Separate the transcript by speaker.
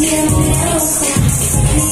Speaker 1: Yeah, yeah, yeah.